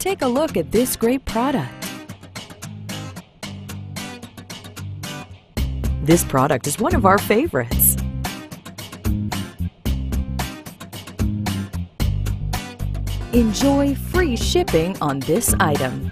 Take a look at this great product. This product is one of our favorites. Enjoy free shipping on this item.